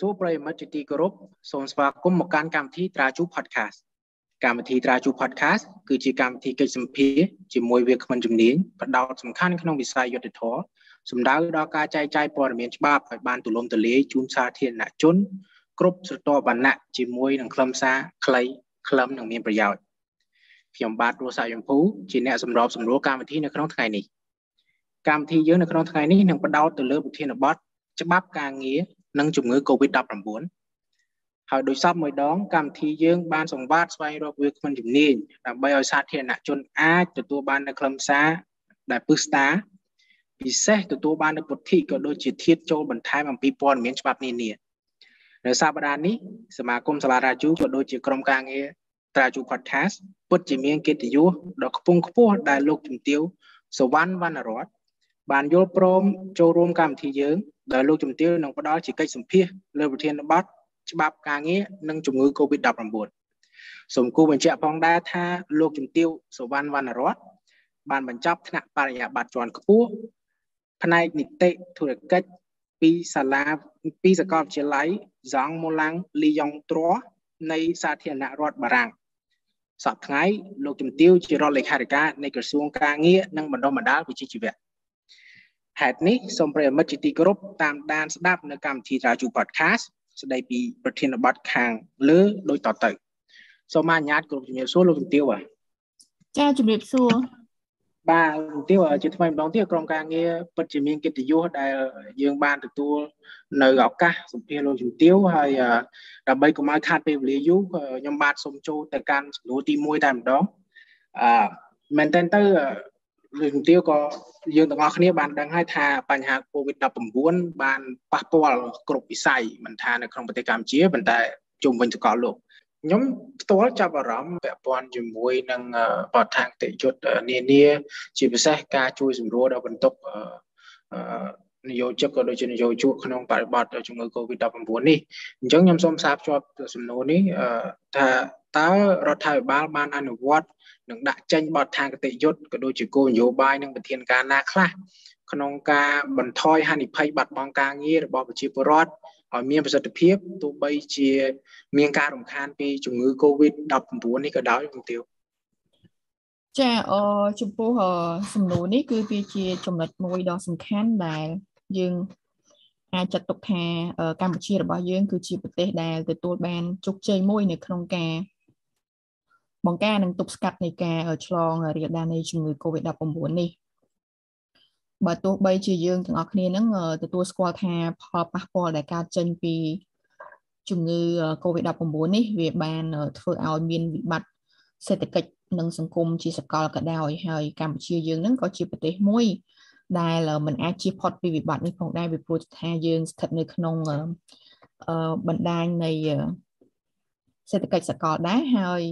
ជម្រាបសួរប្រិយមិត្តជាទីគោរពសូមស្វាគមន៍មកកាន់កម្មវិធីត្រាជូ Podcast កម្មវិធីត្រាជូ Podcast គឺជាកម្មវិធីកិច្ចសម្ភារជាមួយវាគ្មិនជំនាញបដោតសំខាន់ក្នុងវិស័យយុត្តិធម៌សំដៅដល់ការចែកចាយព័ត៌មានច្បាប់ឲ្យបានទូលំទូលាយជូនសាធារណជន គ្រប់ស្រទាប់វណ្ណៈជាមួយនឹងខ្លឹមសារខ្លីខ្លឹមនិងមានប្រយោជន៍ខ្ញុំបាទរស់សាយំភូជាអ្នកសម្របសម្រួលកម្មវិធីនៅក្នុងថ្ងៃនេះកម្មវិធីយើងនៅក្នុងថ្ងៃនេះនឹងបដោតទៅលើប្រធានបទច្បាប់ការងារ និងជំងឺ Covid-19 ហើយដោយសពមួយដងកម្មវិធីយើងបានសង្វាតស្វែងរកវាគ្មិនជំនាញដើម្បីឲ្យសាធារណជនអាចទទួលបាននូវខ្លឹមសារដែលពឹស្ដាពិសេសទទួលបាននូវពុទ្ធិក៏ដូចជាធាតចូលបន្ថែមអំពីព័ត៌មានច្បាប់នានានៅសប្តាហ៍នេះសមាគមសាលារាជូក៏ដូចជាក្រុមការងារត្រាជូ podcast ពិតជាមានកិត្តិយសដ៏ខ្ពង់ខ្ពស់ដែលលោកជំទាវសវណ្ណវណ្ណរតបានយល់ព្រមចូលរួមកម្មវិធីយើង ដែលលោកជំទាវនឹងផ្ដល់ជាកិច្ចសម្ភាសលើប្រធានបទច្បាប់ការងារនិងជំងឺ Covid-19 សូមគូបញ្ជាក់ផងដែរថាលោកជំទាវសវណ្ណវណ្ណរតបានបញ្ចប់ថ្នាក់បរិញ្ញាបត្រជាន់ខ្ពស់ផ្នែកនីតិធុរកិច្ចពីសាលាពីសាកលវិទ្យាល័យ Zhang Molang Liyong Tro នៃសាធារណរដ្ឋបារាំងសប្តាហ៍ថ្ងៃលោកជំទាវជារដ្ឋលេខាធិការនៃក្រសួងការងារនិងបណ្ដុះបណ្ដាលវិជ្ជាជីវៈ ហេតុនេះសូមប្រិយមិត្តជាទីគោរពតាមដានស្ដាប់នៅកម្មវិធីរាជូ podcast ស្ដីពីប្រធានបទខាងលើដូចតទៅសូមអនុញ្ញាតគ្រប់ជំរាបសួរលោកជំទាវបាទចាជំរាបសួរបាទជំទាវជាថ្មីម្ដងទៀតក្រុមការងារពិតជាមានកិត្តិយសដែលយើងបានទទួលនៅឱកាសសម្ភាសលោកជំទាវហើយដើម្បីកុំឲ្យខាតពេលវេលាយូរខ្ញុំបាទសូមចូលទៅកាន់សំណួរទី1តែម្ដងអឺមែនតើទៅ លោកជំទាវក៏យើងទាំងអស់គ្នាបានដឹងហើយថាបញ្ហា COVID-19 បានប៉ះពាល់គ្រប់វិស័យមិនថានៅក្នុងប្រទេសកម្ពុជាប៉ុន្តែជុំវិញសកលលោកខ្ញុំផ្ទាល់ចាប់អារម្មណ៍ពាក់ព័ន្ធជាមួយនឹងបទដ្ឋានតិយុត្តនានាជាពិសេសការជួយសម្រួលដល់បន្ទុកនយោជកក៏ដូចជានយោជកក្នុងបរិបទជំងឺ Covid-19 នេះអញ្ចឹងខ្ញុំសូមសាបភ្ជាប់សំណួរនេះថាតើរដ្ឋាភិបាលបានអនុវត្ត និងដាក់ចេញបទដ្ឋានគតិយុត្តក៏ដូចជាគោលនយោបាយនិងវិធានការណាខ្លះក្នុងការបន្ថយហានិភ័យបាត់បង់ការងាររបស់ប្រជាពលរដ្ឋឲ្យមានប្រសិទ្ធភាពទោះបីជា មានការរំខានពីជំងឺ Covid-19 នេះក៏ដោយជំទាវចាអចំពោះសំណួរនេះគឺវាជាចំណុចមួយដ៏សំខាន់ដែលយើងអាចចាត់ទុកថាកម្ពុជារបស់យើង គឺជាប្រទេសដែលទទួលបានជោគជ័យមួយនៅក្នុងការ បង្ការនិងទប់ស្កាត់នៃការឆ្លងរាលដាលនៃជំងឺ Covid-19 នេះបើទោះបីជាយើងទាំងអស់គ្នានឹងទទួលស្គាល់ថាផលប៉ះពាល់ដែលកើតចេញពីជំងឺ Covid-19 នេះវាបានធ្វើឲ្យមានវិបត្តិសេដ្ឋកិច្ចនិងសង្គមជាសកលក៏ដោយហើយកម្ពុជាយើងនឹងក៏ជាប្រទេសមួយដែលมันអាចជៀសផុតពីវិបត្តិនេះផងដែរពីព្រោះថាយើងស្ថិតនៅក្នុងបណ្ដាញនៃសេដ្ឋកិច្ចសកលដែរហើយ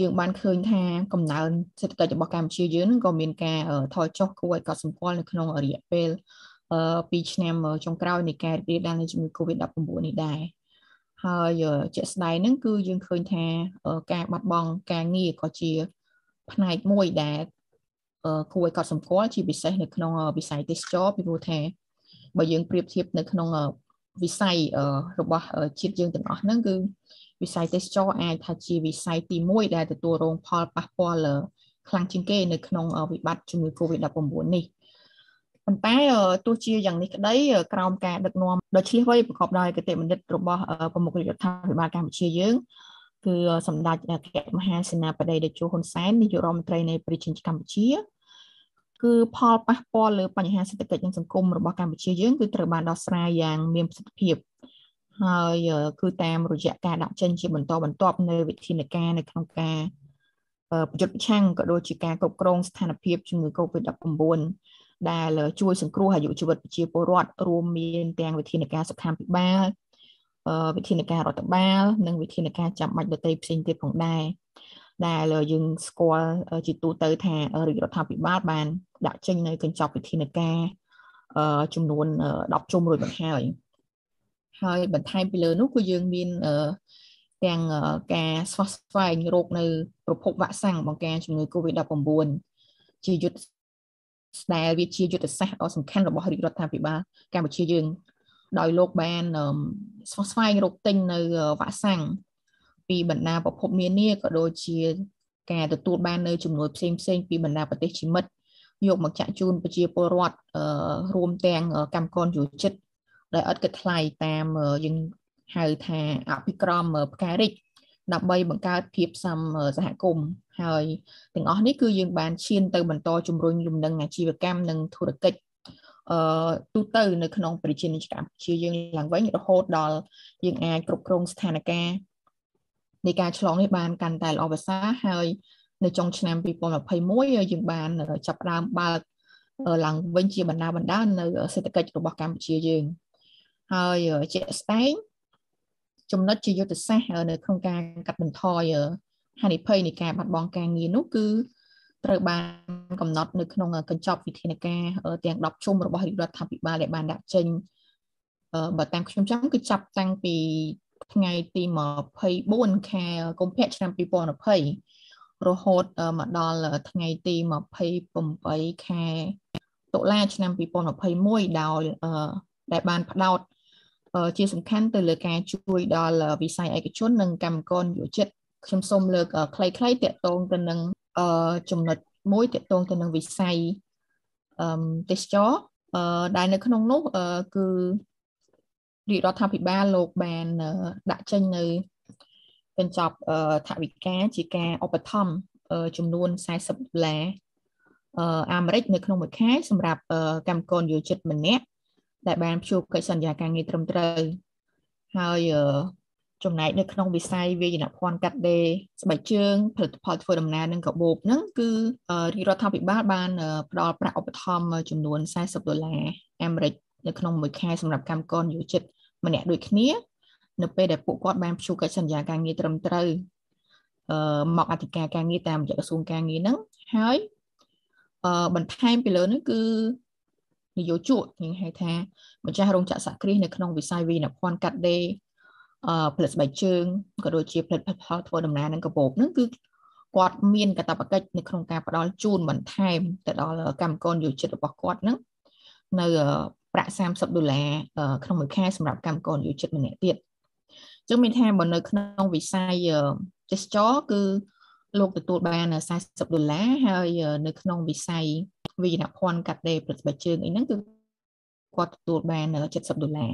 យើងបានឃើញថាកំណើនសេដ្ឋកិច្ចរបស់កម្ពុជាយើងក៏មានការថយចុះគួរឲ្យកត់សម្គាល់នៅក្នុងរយៈពេល2ឆ្នាំចុងក្រោយនៃការរីករាលដាលនៃជំងឺ Covid-19 នេះដែរហើយជាក់ស្ដែងហ្នឹងគឺយើងឃើញថាការបាត់បង់ការងារក៏ជា ផ្នែកមួយដែលគួរឲ្យកត់សម្គាល់ជាពិសេសនៅក្នុងវិស័យទេសចរពីព្រោះថាបើយើងប្រៀបធៀបនៅក្នុង វិស័យរបស់ជាតិយើងទាំងអស់ហ្នឹងគឺវិស័យទេសចរអាចថាជាវិស័យទី1ដែលទទួលរងផលប៉ះពាល់ខ្លាំងជាងគេនៅក្នុងវិបត្តិជំងឺ Covid-19 នេះប៉ុន្តែទោះជាយ៉ាងនេះក្តីក្រោមការដឹកនាំដ៏ឆ្លៀសវៃប្រកបដោយគតិបណ្ឌិតរបស់ប្រមុខរដ្ឋាភិបាលកម្ពុជាយើងគឺសម្ដេចអគ្គមហាសេនាបតីតេជោហ៊ុនសែននាយករដ្ឋមន្ត្រីនៃប្រជាជនកម្ពុជា គឺផលប៉ះពាល់លើបញ្ហាសេដ្ឋកិច្ចនិងសង្គមរបស់កម្ពុជាយើងគឺត្រូវបានដោះស្រាយយ៉ាងមានប្រសិទ្ធភាពហើយគឺតាមរយៈការដាក់ចេញជាបន្តបន្ទាប់នៅវិធានការនៅក្នុងការប្រយុទ្ធប្រឆាំងក៏ដូចជាការគ្រប់គ្រងស្ថានភាពជំងឺ Covid-19 ដែលជួយសង្គ្រោះអាយុជីវិតប្រជាពលរដ្ឋរួមមានទាំងវិធានការសុខាភិបាលវិធានការរដ្ឋបាល និងវិធានការចាំបាច់ដទៃផ្សេងទៀតផងដែរដែលយើងស្គាល់ជាទូទៅថារាជរដ្ឋាភិបាលបាន ដាក់ចេញនៅកញ្ចប់វិធានការចំនួន10ជុំរួចមកហើយហើយបន្ថែមពីលើនោះគឺយើងមានទាំងការស្វះស្វែងរោគនៅប្រភពវ៉ាក់សាំងបង្ការជំងឺ Covid-19 ជាយុទ្ធដែលវាជាយុទ្ធសាស្ត្រដ៏សំខាន់របស់រាជរដ្ឋាភិបាលកម្ពុជាយើង ដោយលោកបានស្វះស្វែងរកទិញនៅវ៉ាក់សាំងពីបណ្ដាប្រភពនានាក៏ដូចជា ការទទួលបាននៅជំនួយផ្សេងផ្សេងពីបណ្ដាប្រទេសជាមិត្ត យកមកចាក់ជូនប្រជាពលរដ្ឋរួមទាំងកម្មករយុជិតដែលឥតគិតថ្លៃតាមយើងហៅថាអភិក្រមផ្ការិចដើម្បីបង្កើតភាពសំសហគមន៍ហើយទាំងអស់នេះគឺយើងបានឈានទៅបន្តជំរុញលំនឹងអាជីវកម្មនិងធុរកិច្ចអឺទូទៅនៅក្នុងប្រជានិច្ចកម្ពុជាយើងឡើងវិញរហូតដល់យើងអាចគ្រប់គ្រងស្ថានភាពនៃការឆ្លងនេះបានកាន់តែល្អប្រសើរហើយ នៅចុងឆ្នាំ2021យើងបានចាប់ផ្ដើមបើកឡើងវិញជាបណ្ដាបណ្ដានៅសេដ្ឋកិច្ចរបស់កម្ពុជាយើងហើយជាក់ស្ដែងចំណុចជាយុទ្ធសាស្ត្រនៅក្នុងការកាត់បន្ថយហានិភ័យនៃការបាត់បង់ការងារនោះគឺត្រូវបានកំណត់នៅក្នុងកញ្ចប់វិធានការទាំង10ជុំរបស់រាជរដ្ឋាភិបាលដែលបានដាក់ចេញបើតាមខ្ញុំចាំគឺចាប់តាំងពីថ្ងៃទី24ខែកុម្ភៈឆ្នាំ2020 រហូតមកដល់ថ្ងៃទី28ខែតុលាឆ្នាំ2021ដោយដែលបានផ្ដោតជាសំខាន់ទៅលើការជួយដល់វិស័យឯកជននិងកម្មករយុជិតខ្ញុំសូមលើកខ្លីៗតាក់ទងទៅនឹងចំណុចមួយតាក់ទងទៅនឹងវិស័យអឺទេសចរដែលនៅក្នុងនោះគឺរាជរដ្ឋាភិបាលលោកបានដាក់ចេញនៅ កញ្ចប់ថវិកាជាការឧបត្ថម្ភចំនួន40ដុល្លារអាមេរិកនៅក្នុងមួយខែសម្រាប់កម្មករយោជិតម្នាក់ដែលបានព្យួរកិច្ចសន្យាការងារត្រឹមត្រូវហើយចំណែកនៅក្នុងវិស័យវាយនភ័ណ្ឌកាត់ដេរស្បែកជើងផលិតផលធ្វើដំណើរនិងកាបូបហ្នឹងគឺរាជរដ្ឋាភិបាលបានផ្ដល់ប្រាក់ឧបត្ថម្ភចំនួន40ដុល្លារអាមេរិកនៅក្នុងមួយខែសម្រាប់កម្មករយោជិតម្នាក់ដូចគ្នា នៅពេលដែលពួកគាត់បានព្យួរកិច្ចសន្យាការងារត្រឹមត្រូវអឺមកអធិការការងារតាមរយៈក្រសួងការងារហ្នឹងហើយអឺបន្ថែមពីលើនេះគឺនយោជកយើងហៅថាម្ចាស់រោងចក្រសហគ្រាសនៅក្នុងវិស័យវិនិភ័ណ្ឌកាត់ដេរអឺផលិតស្បែកជើងក៏ដូចជាផលិតផលធ្វើដំណើរនិងកាបូបហ្នឹងគឺគាត់មានកាតព្វកិច្ចនៅក្នុងការផ្ដល់ជូនបន្ថែមទៅដល់កម្មករយោជិតរបស់គាត់ហ្នឹងនៅប្រាក់30ដុល្លារក្នុងមួយខែសម្រាប់កម្មករយោជិតម្នាក់ទៀតអញ្ចឹងមានថាបើនៅក្នុងវិស័យទេសចរគឺលោកទទួលបាន40ដុល្លារហើយនៅក្នុងវិស័យវិញ្ញាភ័ណ្ឌកាត់ដេរប្រតិបត្តិជើងអីហ្នឹងគឺគាត់ទទួលបាន70ដុល្លារ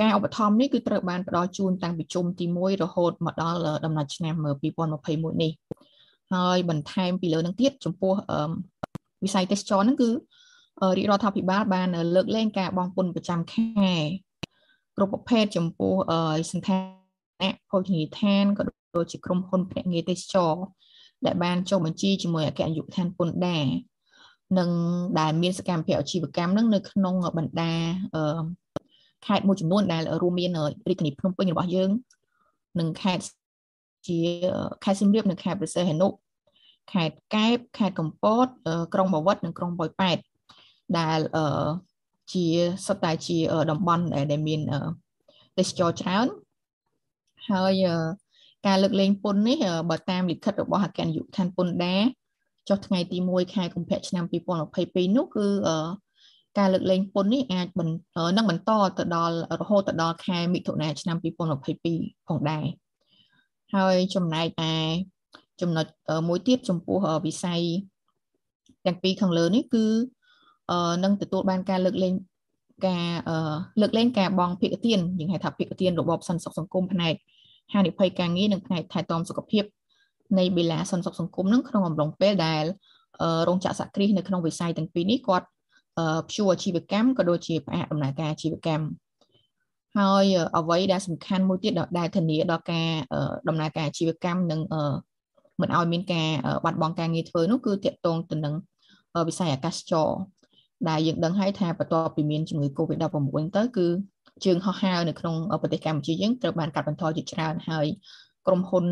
ការឧបត្ថម្ភនេះគឺត្រូវបានផ្ដល់ជូនតាំងពីជុំទី1រហូតមកដល់ដំណាច់ឆ្នាំ2021នេះហើយបន្ថែមពីលើនឹងទៀតចំពោះវិស័យទេសចរហ្នឹងគឺរាជរដ្ឋាភិបាលបានលើកលែងការបង់ពន្ធប្រចាំខែ គ្រប់ប្រភេទចំពោះសន្តានៈភោជនីយដ្ឋានក៏ដូចជាក្រុមហ៊ុនភ្នាក់ងារទេសចរដែលបានចុះបញ្ជីជាមួយអគ្គនាយកដ្ឋានពន្ធដារនិងដែលមានសកម្មភាពអាជីវកម្មនឹងនៅក្នុងបណ្ដាខេត្តមួយចំនួនដែលរួមមានរាជធានីភ្នំពេញរបស់យើង និងខេត្តជាខេត្តសៀមរាបនិងខេត្តព្រះសីហនុខេត្តកែបខេត្តកំពតក្រុងបាវិតនិងក្រុងបយប៉ែតដែល ជាសុទ្ធតែជាតំបន់ដែលមានទេសចរច្រើនហើយការលើកលែងពន្ធនេះបើតាមលិខិតរបស់អគ្គនាយកដ្ឋានពន្ធដារចុះថ្ងៃទី1ខែកុម្ភៈឆ្នាំ2022នោះគឺការលើកលែងពន្ធនេះអាចនឹងបន្តទៅដល់រហូតទៅដល់ខែមិថុនាឆ្នាំ2022ផងដែរហើយចំណែកឯចំណុចមួយទៀតចំពោះវិស័យទាំងពីរខាងលើនេះគឺ នឹងទទួលបានការលើកលែងការលើកលែងការបងភិកទានយើងហៅថាភិកទានរបបសន្តិសុខសង្គមផ្នែកហានិភ័យការងារនិងផ្នែកថែទាំសុខភាពនៃបេឡាសន្តិសុខសង្គមនឹងក្នុងអំឡុងពេលដែលរោងចក្រសហគ្រាសនៅក្នុងវិស័យទាំងពីរនេះគាត់ព្យួរអាជីវកម្មក៏ដូចជាផ្អាកដំណើរការអាជីវកម្មហើយអ្វីដែលសំខាន់មួយទៀតដែលធានាដល់ការដំណើរការអាជីវកម្មនិងមិនឲ្យមានការបាត់បង់ការងារធ្វើនោះគឺតកតងទៅនឹងវិស័យអាកាសចរ ដែលយើងដឹងហើយថាបន្ទាប់ពីមានជំងឺ Covid-19 ទៅគឺជើងហោះហើរនៅក្នុងប្រទេសកម្ពុជាយើងត្រូវបានកាត់បន្ថយជាច្រើនហើយក្រុមហ៊ុន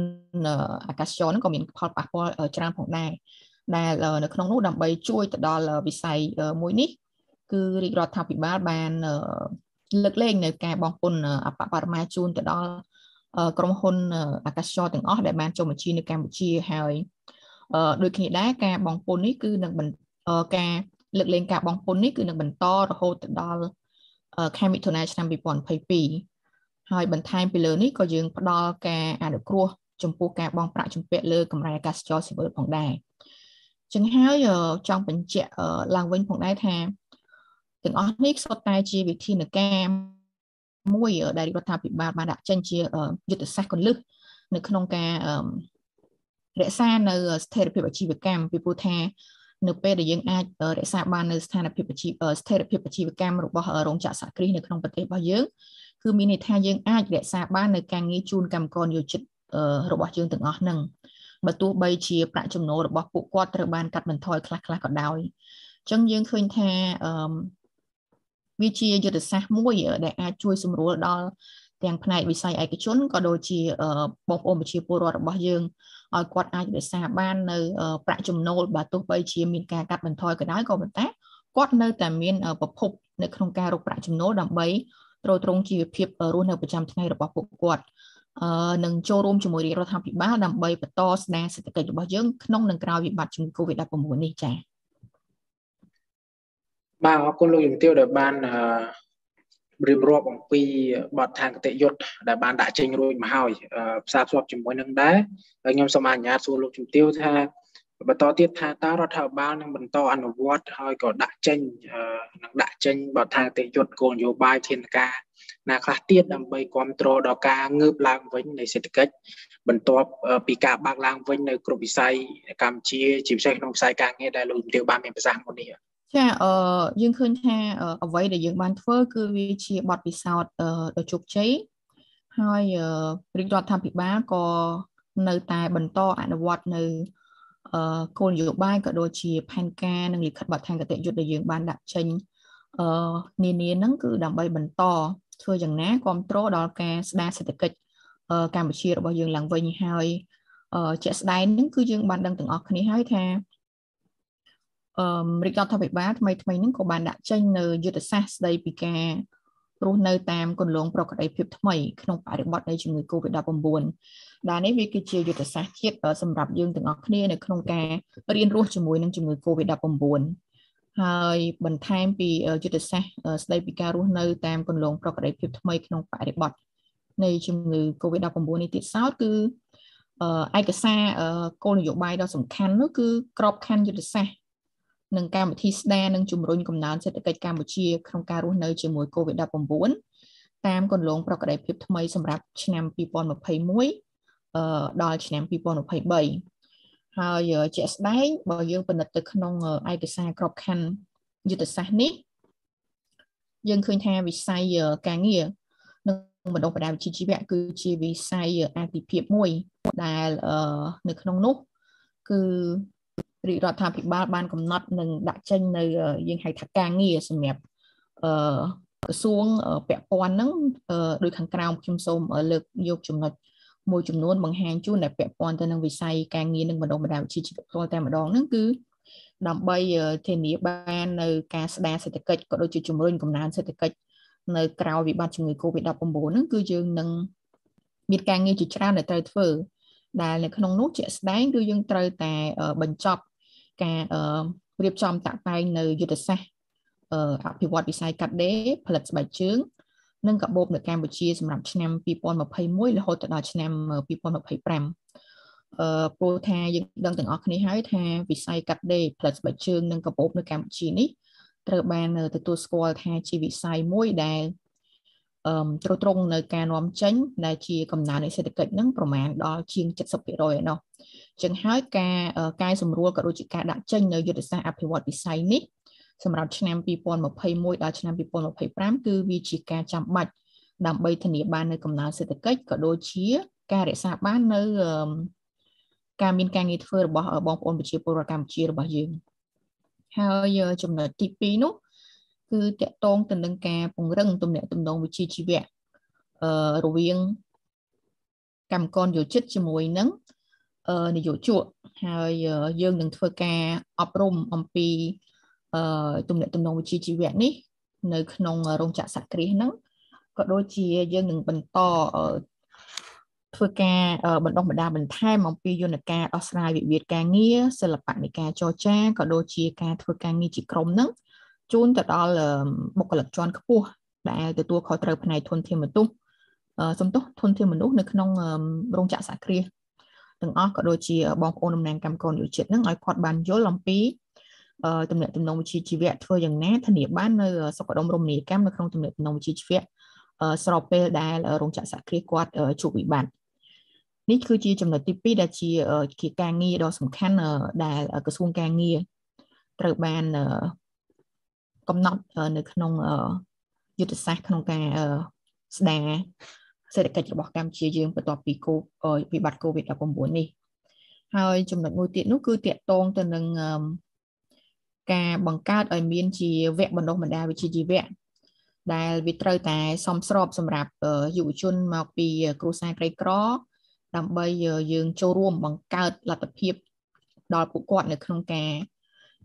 អាកាសចរហ្នឹងក៏មានផលប៉ះពាល់ច្រើនផងដែរដែលនៅក្នុងនោះដើម្បីជួយទៅដល់វិស័យមួយនេះ គឺរាជរដ្ឋាភិបាលបានលើកលែងនៅការបងពុនអបបរមាជូនទៅដល់ក្រុមហ៊ុនអាកាសចរទាំងអស់ដែលបានចុះបញ្ជីនៅកម្ពុជាហើយដូចគ្នាដែរការបងពុននេះគឺនឹងការ លើកលែងការបងពុននេះគឺនឹងបន្តរហូតទៅដល់ខែមិថុនាឆ្នាំ2022ហើយបន្ថែមពីលើនេះក៏យើងផ្ដល់ការអនុគ្រោះចំពោះការបង់ប្រាក់ជំពាក់លើកម្រៃអាកាសចរស៊ីវិលផងដែរចឹងហើយចង់បញ្ជាក់ឡើងវិញផងដែរថាទាំងអស់នេះសុទ្ធតែជាវិធានការមួយដែលរដ្ឋាភិបាលបានដាក់ចេញជាយុទ្ធសាស្ត្រកលឹះនៅក្នុងការរក្សានៅស្ថិរភាពអាជីវកម្មពីព្រោះថា នៅពេលដែលយើងអាចរក្សាបាននៅស្ថានភាពអាជីវស្ថិរភាពអាជីវកម្មរបស់រោងចក្រសហគ្រាសនៅក្នុងប្រទេសរបស់យើងគឺមានន័យថាយើងអាចរក្សាបាននៅការងារជូនកម្មករនិយោជិតរបស់យើងទាំងអស់ហ្នឹងបើទោះបីជាប្រាក់ចំណូលរបស់ពួកគាត់ត្រូវបានកាត់បន្ថយខ្លះៗក៏ដោយអញ្ចឹងយើងឃើញថាអឺវាជាយុទ្ធសាស្ត្រមួយដែលអាចជួយសម្រួលដល់ ទាំងផ្នែកវិស័យឯកជនក៏ដូចជាបងប្អូនប្រជាពលរដ្ឋរបស់យើងឲ្យគាត់អាចរក្សាបាននៅប្រាក់ចំណូលបើទោះបីជាមានការកាត់បន្ថយក៏ដោយក៏ប៉ុន្តែគាត់នៅតែមានប្រភពនៅក្នុងការរកប្រាក់ចំណូលដើម្បីទ្រទ្រង់ជីវភាពរស់នៅប្រចាំថ្ងៃរបស់ពួកគាត់អឺនឹងចូលរួមជាមួយរាជរដ្ឋាភិបាលដើម្បីបន្តស្ដារសេដ្ឋកិច្ចរបស់យើងក្នុងនិងក្រោយវិបត្តិជំងឺ Covid-19 នេះចា៎បាទអរគុណលោកជំទាវដែលបាន រៀបរាប់អំពីបទឋានគតិយុត្តដែលបានដាក់ចេញរួចមកហើយផ្សារភ្ជាប់ជាមួយនឹងដែរហើយខ្ញុំសូមអនុញ្ញាតសួរលោកជំទាវថាបន្តទៀតថាតើរដ្ឋាភិបាលនឹងបន្តអនុវត្តហើយក៏ដាក់ចេញនឹងដាក់ចេញបទដ្ឋានគតិយុត្តគោលនយោបាយធានការណាខ្លះទៀតដើម្បីគ្រប់គ្រងដល់ការងើបឡើងវិញនៃសេដ្ឋកិច្ចបន្ទាប់ពីការបើកឡើងវិញនៅ គ្រប់វិស័យកម្ពុជាជាពិសេសក្នុងវិស័យការងារដែលលោកជំទាវបានមានប្រសាសន៍មុននេះ ចាអឺយើងឃើញថាអ្វីដែលយើងបានធ្វើគឺវាជាបទពិសោធន៍ដ៏ជោគជ័យហើយរាជរដ្ឋាភិបាលក៏នៅតែបន្តអនុវត្តនៅគោលនយោបាយក៏ដូចជាផែនការនិងលិខិតបទដ្ឋានគតិយុត្តដែលយើងបានដាក់ចេញអឺនានាហ្នឹងគឺដើម្បីបន្តធ្វើយ៉ាងណាគ្រប់គ្រងដល់ការស្ដារសេដ្ឋកិច្ចកម្ពុជារបស់យើងឡើងវិញហើយជាក់ស្ដែងហ្នឹងគឺយើងបានដឹងទាំងអស់គ្នាហើយថាអឺ រាជរដ្ឋាភិបាលថ្មីថ្មីហ្នឹងក៏បានដាក់ចេញនៅយុទ្ធសាស្ត្រស្ដីពីការរស់នៅតាមគន្លងប្រកបភាពថ្មីក្នុងបរិបទនៃជំងឺ Covid-19 ដែលនេះវាគឺជាយុទ្ធសាស្ត្រជាតិសម្រាប់យើងទាំងអស់គ្នានៅក្នុងការរៀនរស់ជាមួយនឹងជំងឺ Covid-19 ហើយបន្ថែមពីយុទ្ធសាស្ត្រស្ដីពីការរស់នៅតាមគន្លងប្រកបភាពថ្មីក្នុងបរិបទនៃជំងឺ Covid-19 នេះទៀតសោតគឺឯកសារគោលនយោបាយដ៏សំខាន់នោះគឺក្របខ័ណ្ឌយុទ្ធសាស្ត្រ និងកម្មវិធីស្ដារនិងជំរុញកំណើនសេដ្ឋកិច្ចកម្ពុជាក្នុងការរស់នៅជាមួយ COVID-19 តាមគន្លងប្រក្រតីភាពថ្មីសម្រាប់ឆ្នាំ2021អឺដល់ឆ្នាំ2023ហើយជាក់ស្ដែងបើយើងពិនិត្យទៅក្នុងឯកសារក្របខ័ណ្ឌយុទ្ធសាស្ត្រនេះយើងឃើញថាវិស័យការងារនិងបណ្ដុះបណ្ដាលវិជ្ជាជីវៈគឺជាវិស័យអាទិភាពមួយដែលនៅក្នុងនោះគឺ រាជរដ្ឋាភិបាលបានកំណត់និងដាក់ចេញនៅយើងហៅថាការងារសម្រាប់អឺក្រសួងពាក់ព័ន្ធហ្នឹងដោយខាងក្រោមខ្ញុំសូមលើកយកចំណុចមួយចំនួនបង្ហាញជូនដែលពាក់ព័ន្ធទៅនឹងវិស័យការងារនិងបណ្ដុះបណ្ដាលវិជ្ជាជីវៈផ្ទាល់តែម្ដងហ្នឹងគឺដើម្បីធានាបាននៅការស្ដារសេដ្ឋកិច្ចក៏ដូចជាជំរុញកំណើនសេដ្ឋកិច្ចនៅក្រៅវិបត្តិជំងឺ Covid-19 ហ្នឹងគឺយើងនឹងមានការងារជាច្រើនដែលត្រូវធ្វើ ដែលនៅក្នុងនោះជាក់ស្ដែងគឺយើងត្រូវតែបញ្ចប់ការរៀបចំតាក់តែងនៅយុទ្ធសាស្ត្រអភិវឌ្ឍវិស័យកាត់ដេរផលិតស្បែកជើងនិងកាបូបនៅកម្ពុជាសម្រាប់ឆ្នាំ2021រហូតដល់ឆ្នាំ2025អឺព្រោះថាយើងដឹងទាំងអស់គ្នាហើយថាវិស័យកាត់ដេរផលិតស្បែកជើងនិងកាបូបនៅកម្ពុជានេះត្រូវបានទទួលស្គាល់ថាជាវិស័យមួយដែលអឺ ត្រួតត្រងនៅការនាំចេញដែលជាកំណើននៃសេដ្ឋកិច្ចនឹងប្រមាណដល់ជាង70%ឯណោះចឹងហើយការកែសម្រួលក៏ដូចជាការដាក់ចេញនៅយុទ្ធសាស្ត្រអភិវឌ្ឍវិស័យនេះសម្រាប់ឆ្នាំ2021ដល់ឆ្នាំ2025គឺវាជាការចាំបាច់ដើម្បីធានាបាននៅកំណើនសេដ្ឋកិច្ចក៏ដូចជាការរក្សាបាននៅការមានការងារធ្វើរបស់បងប្អូនប្រជាពលរដ្ឋកម្ពុជារបស់យើងហើយចំណុចទី2នោះ គឺតកតងទៅនឹងការពង្រឹងទំនាក់ទំនងវិជ្ជាជីវៈអឺរវាងកម្មករយោជិតជាមួយនឹងនយោជកហើយយើងនឹងធ្វើការអប់រំអំពីទំនាក់ទំនងវិជ្ជាជីវៈនេះ នៅក្នុងរោងចក្រសក្តិហ្នឹងក៏ដូចជាយើងនឹងបន្តធ្វើការបណ្ដុះបណ្ដាលបន្ថែមអំពីយន្តការដោះស្រាយវិវាទការងារសិល្បៈនៃការចរចាក៏ដូចជាការធ្វើការងារជាក្រុមហ្នឹង ជូនទៅដល់បុគ្គលិកជាន់ខ្ពស់ដែលទទួលខុសត្រូវផ្នែកធនធានមនុស្សសំទោសធនធានមនុស្សនៅក្នុងរោងចក្រសហគ្រាសទាំងអស់ក៏ដូចជាបងប្អូនតំណាងកម្មករយុជាតិនឹងឲ្យគាត់បានយល់អំពីទំនាក់ទំនងវិជ្ជាជីវៈធ្វើយ៉ាងណាធានាបាននៅសុខដុមរមណីយកម្មនៅក្នុងទំនាក់ទំនងវិជ្ជាជីវៈស្របពេលដែលរោងចក្រសហគ្រាសគាត់ជួបវិបត្តិនេះគឺជាចំណុចទី2ដែលជាជាការងារដ៏សំខាន់ដែលក្រសួងការងារត្រូវបាន កំណត់នៅក្នុងយុទ្ធសាស្ត្រក្នុងការស្ដារសេដ្ឋកិច្ចរបស់កម្ពុជាយើងបន្ទាប់ពីកូវិបត្តិ COVID-19 នេះហើយចំណុចមួយទៀតនោះគឺតាក់ទងទៅនឹងការបង្កើតឲ្យមានជាវគ្គបណ្ដុះបណ្ដាលវិជ្ជាជីវៈដែលវាត្រូវតែសមស្របសម្រាប់យុវជនមកពីគ្រួសារក្រីក្រដើម្បីយើងចូលរួមបង្កើតលទ្ធភាពដល់ពួកគាត់នៅក្នុងការ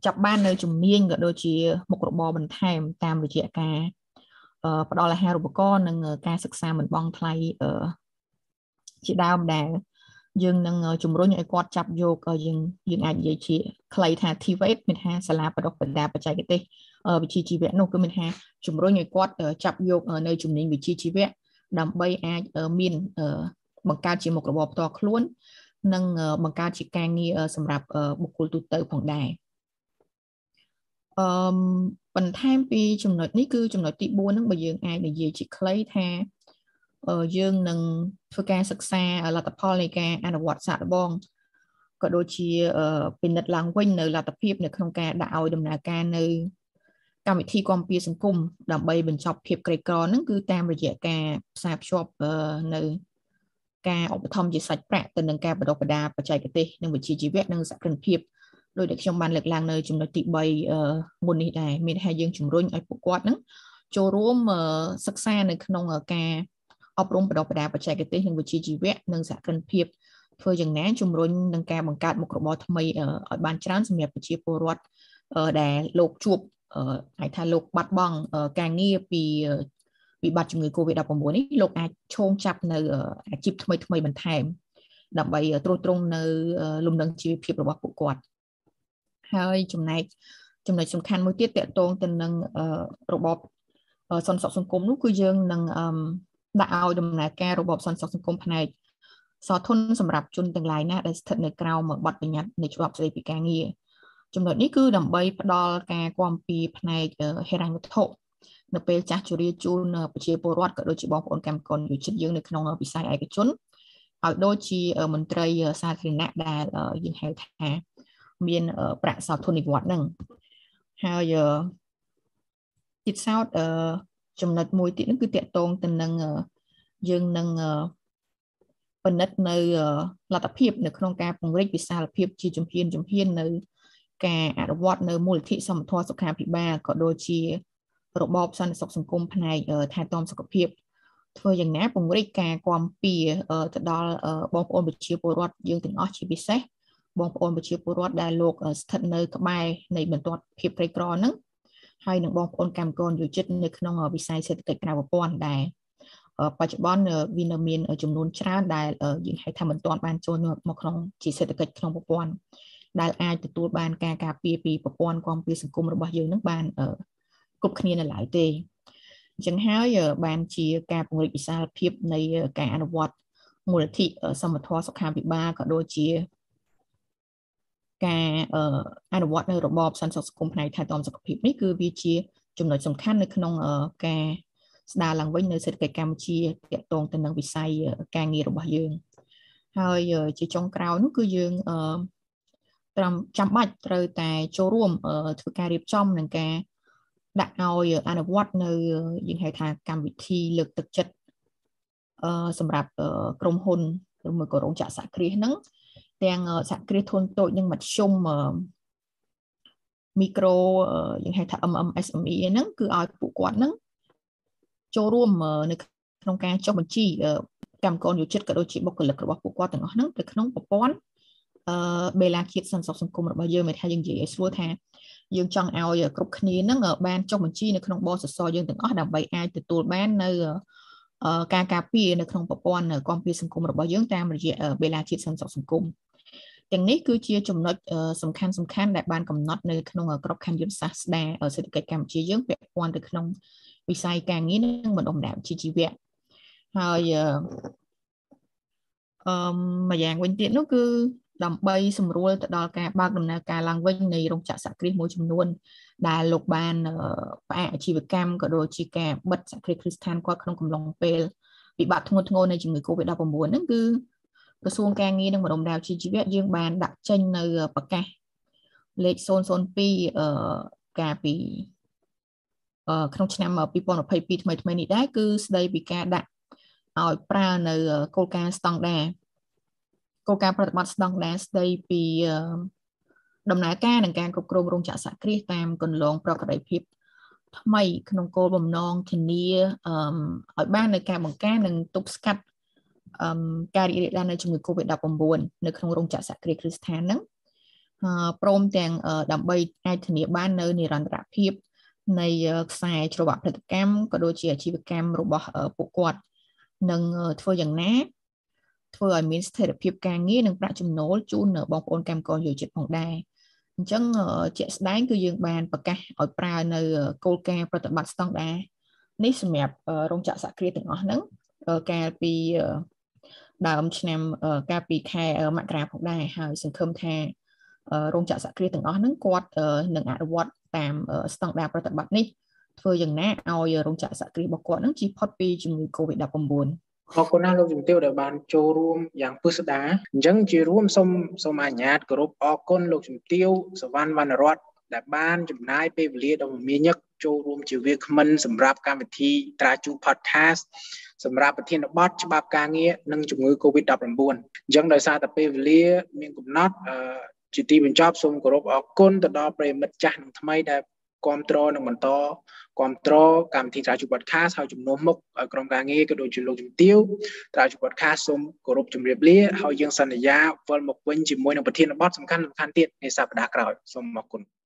ចាប់បាននៅជំនាញក៏ដូចជាមុខរបរបន្ថែមតាមរយៈការផ្ដល់អាហារូបករណ៍និងការសិក្សាមិនបង់ថ្លៃជាដើមដែលយើងនឹងជំរុញឲ្យគាត់ចាប់យកយើងយើងអាចនិយាយជាខ្លីថា TVET មានថាសាលាបដិបដាបច្ចេកទេសវិជ្ជាជីវៈនោះគឺមានថាជំរុញឲ្យគាត់ចាប់យកនៅជំនាញវិជ្ជាជីវៈដើម្បីអាចមានបង្កើតជាមុខរបរផ្ទាល់ខ្លួន និងបង្កើតជាការងារសម្រាប់បុគ្គលទូទៅផងដែរ អឺបន្ថែមពីចំណុចនេះគឺចំណុចទី4ហ្នឹងបើយើងអាចនិយាយជាខ្លីថាយើងនឹងធ្វើការសិក្សាលទ្ធផលនៃការអនុវត្តសាកល្បងក៏ដូចជាពិនិត្យឡើងវិញនៅលទ្ធភាពនៅក្នុងការដាក់ឲ្យដំណើរការនៅកម្មវិធីគាំពៀសង្គមដើម្បីបញ្ចប់ភាពក្រីក្រហ្នឹងគឺតាមរយៈការផ្សារភ្ជាប់នៅការឧបត្ថម្ភជាសាច់ប្រាក់ទៅនឹងការបដិបដាបច្ចេកទេសនិងវិជ្ជាជីវៈនិងសកម្មភាព ដោយដែលខ្ញុំបានលើកឡើងនៅចំណុចទី3មុននេះដែរមានថាយើងជំរុញឲ្យពួកគាត់ហ្នឹងចូលរួមសិក្សានៅក្នុងការអប់រំបណ្ដុះបណ្ដាលបច្ចេកទេសនិងវិជ្ជាជីវៈនិងសហគ្រិនភាពធ្វើយ៉ាងណាជំរុញនឹងការបង្កើតមុខរបរថ្មីឲ្យបានច្រើនសម្រាប់ប្រជាពលរដ្ឋដែលលោកជួបអាចថាលោកបាត់បង់ការងារពីវិបត្តិជំងឺ Covid-19 នេះលោកអាចឈោងចាប់នៅអាជីពថ្មីថ្មីបន្ថែមដើម្បីត្រួតត្រងនៅលំនឹងជីវភាពរបស់ពួកគាត់ ហើយចំណែកចំណុចសំខាន់មួយទៀតតកតងទៅនឹងរបបសន្តិសុខសង្គមនោះគឺយើងនឹងដាក់ឲ្យដំណើរការរបបសន្តិសុខសង្គមផ្នែកសោធនសម្រាប់ជនទាំងឡាយណាដែលស្ថិតនៅក្រៅមកបទបញ្ញត្តិនៃច្បាប់ស្តីពីការងារចំណុចនេះគឺដើម្បីផ្ដល់ការគាំពៀផ្នែកហិរញ្ញវត្ថុនៅពេលចាស់ជរាជូនប្រជាពលរដ្ឋក៏ដូចជាបងប្អូនកម្មករយុជិតយើងនៅក្នុងវិស័យឯកជនឲ្យដូចជាមន្ត្រីសាធារណៈដែលយើងហៅថា មានប្រាក់សោធននិវត្តន៍ហ្នឹងហើយទៀតសោតចំណុចមួយទៀតហ្នឹងគឺតកតងទៅនឹងយើងនឹងពិនិត្យនៅលទ្ធភាពនៅក្នុងការពង្រីកវិសាលភាពជាជំហានជំហាននៅការអនុវត្តនៅមូលនិធិសមត្ថសុខាភិបាលក៏ដូចជារបបសន្តិសុខសង្គមផ្នែកថែទាំសុខភាពធ្វើយ៉ាងណាពង្រីកការគាំពៀទៅដល់បងប្អូនប្រជាពលរដ្ឋយើងទាំងអស់ជាពិសេស បងប្អូនប្រជាពលរដ្ឋដែលលោកស្ថិតនៅក្បែរនៃបន្ទាត់ភាពក្រីក្រហ្នឹងហើយនឹងបងប្អូនកម្មករយោជិតនៅក្នុងវិស័យសេដ្ឋកិច្ចក្រៅប្រព័ន្ធដែរបច្ចុប្បន្នវានៅមានចំនួនច្រើនដែលយើងហៅថាមិនទាន់បានចូលមកក្នុងជាសេដ្ឋកិច្ចក្នុងប្រព័ន្ធដែលអាចទទួលបានការការពារពីប្រព័ន្ធគាំពារសង្គមរបស់យើងនឹងបានគ្រប់គ្នានៅឡើយទេអញ្ចឹងហើយបានជាការពង្រីកវិសាលភាពនៃការអនុវត្តមូលនិធិសមត្ថសុខាភិបាលក៏ដូចជា ការអនុវត្តនៅរបបសន្តិសុខសង្គមផ្នែកថែទាំសុខភាពនេះគឺវាជាចំណុចសំខាន់នៅក្នុងការស្ដារឡើងវិញនៅសេដ្ឋកិច្ចកម្ពុជាទាក់ទងទៅនឹងវិស័យការងាររបស់យើងហើយជាចុងក្រោយនោះគឺយើងត្រឹមចាំបាច់ត្រូវតែចូលរួមធ្វើការរៀបចំនឹងការដាក់ឲ្យអនុវត្តនៅយើងហៅថាកម្មវិធីលើកទឹកចិត្តសម្រាប់ក្រុមហ៊ុនឬមួយក៏រោងចក្រសហគ្រាសហ្នឹង ទាំងសហគ្រាសធុនតូចនិងមធ្យមមីក្រូយើងហៅថា MMSME ហ្នឹងគឺឲ្យពួកគាត់ហ្នឹងចូលរួមនៅក្នុងការចុះបញ្ជីកម្មករយោជិតក៏ដូចជាបុគ្គលិករបស់ពួកគាត់ទាំងអស់ហ្នឹងទៅក្នុងប្រព័ន្ធអឺបេឡាជាតិសន្តិសុខសង្គមរបស់យើងមិនថាយើងនិយាយឲ្យស្រួលថាយើងចង់ឲ្យគ្រប់គ្នាហ្នឹងបានចុះបញ្ជីនៅក្នុងបសសយើងទាំងអស់ដើម្បីអាចទទួលបាននៅការការពារនៅក្នុងប្រព័ន្ធគាំពារសង្គមរបស់យើងតាមរយៈបេឡាជាតិសន្តិសុខសង្គម ទាំងនេះគឺជាចំណុចសំខាន់សំខាន់ដែលបានកំណត់នៅក្នុងក្របខ័ណ្ឌយុទ្ធសាស្ត្រស្ដារសេដ្ឋកិច្ចកម្ពុជាយើងពាក់ព័ន្ធទៅក្នុងវិស័យការងារនិងបណ្ដុំបណ្ដាលវិជ្ជាជីវៈហើយអឺម្យ៉ាងវិញទៀតនោះគឺដើម្បីសម្រួលទៅដល់ការបើកដំណើរការឡើងវិញនៃរោងចក្រសហគ្រាសមួយចំនួន ដែលលោកបានផ្អាកអាជីវកម្មក៏ដូចជាការបិទសហគ្រាសគ្រឹះស្ថានគាត់ក្នុងកំឡុងពេលវិបត្តិធ្ងន់ធ្ងរនៃជំងឺ Covid-19 ហ្នឹងគឺ ក្រសួងការងារនិងបណ្ដុំដាវជីវៈយើងបានដាក់ចេញនៅប្រកាសលេខ002អឺកាលពីអឺក្នុងឆ្នាំ2022ថ្មីថ្មីនេះដែរគឺស្ដីពីការដាក់ឲ្យប្រើនៅគោលការណ៍ស្តង់ដារគោលការណ៍ប្រតិបត្តិស្តង់ដារស្ដីពីដំណើរការនិងការគ្រប់គ្រងរោងចក្រសហគ្រាសតាមគន្លងប្រកបដោយភាពថ្មីក្នុងគោលបំណងធានាឲ្យបាននៅការបង្ការនិងទប់ស្កាត់ ការរីករាលដាលនៃជំងឺ Covid-19 នៅក្នុងរោងចក្រសហគ្រាសគ្រឹះស្ថានហ្នឹងព្រមទាំងដើម្បីអាចធានាបាននៅនិរន្តរភាពនៃខ្សែច្រវាក់ផលិតកម្មក៏ដូចជាអាជីវកម្មរបស់ពួកគាត់នឹងធ្វើយ៉ាងណាធ្វើឲ្យមានស្ថិរភាពការងារនិងប្រាក់ចំណូលជូនបងប្អូនកម្មករយុវជនផងដែរអញ្ចឹងជាក់ស្ដែងគឺយើងបានប្រកាសឲ្យប្រើនៅគោលការណ៍ប្រតិបត្តិស្តង់ដារនេះសម្រាប់រោងចក្រសហគ្រាសទាំងអស់ហ្នឹងកាលពី ដើមឆ្នាំកាលពីខែមករាផងដែរហើយសង្ឃឹមថារោងចក្រសហគ្រាសទាំងអស់ហ្នឹងគាត់នឹងអនុវត្តតាមស្តង់ដារប្រតិបត្តិនេះធ្វើយ៉ាងណាឲ្យរោងចក្រសហគ្រាសរបស់គាត់នឹងជៀសផុតពីជំងឺ Covid-19 អរគុណណាស់លោកជំទាវដែលបានចូលរួមយ៉ាងពិស្ដាអញ្ចឹងជារួមសូមសូមអនុញ្ញាតគោរពអរគុណលោកជំទាវសវណ្ណវណ្ណរតដែលបានចំណាយពេលវេលាដ៏មមាញឹក ចូលរួមជាវាគ្មិនសម្រាប់កម្មវិធីត្រាជូ podcast សម្រាប់ប្រធានបទច្បាប់ការងារនិងជំងឺ Covid-19 អញ្ចឹងដោយសារតែពេលវេលាមានកំណត់ជាទីបញ្ចប់សូមគោរពអរគុណទៅដល់ប្រិមិត្តចាស់និងថ្មីដែលគ្រប់គ្រងនិងបន្តគ្រប់គ្រងកម្មវិធីត្រាជូ podcast ហើយជំនួសមុខឲ្យក្រុមការងារក៏ដូចជាលោកជំទាវត្រាជូ podcast សូមគោរពជម្រាបលាហើយយើងសន្យាវិលមកវិញជាមួយនឹងប្រធានបទសំខាន់សំខាន់ទៀតនៅសប្តាហ៍ក្រោយសូមអរគុណ thank you